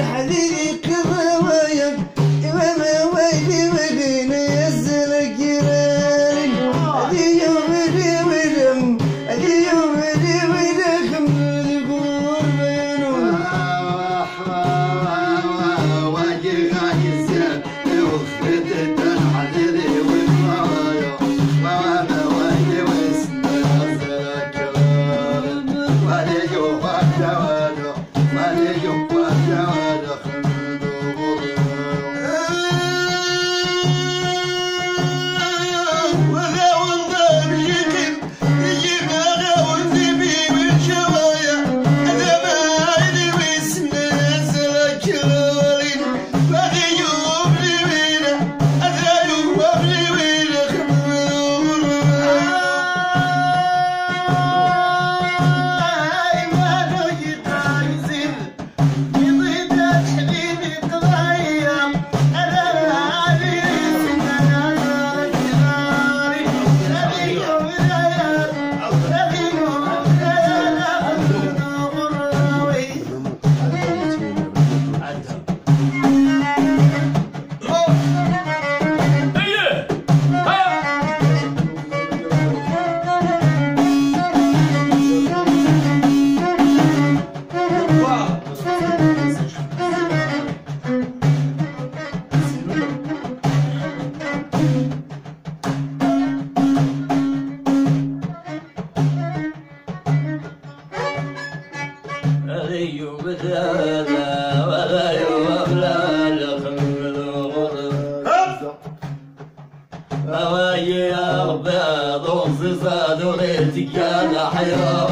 الحذيني higher.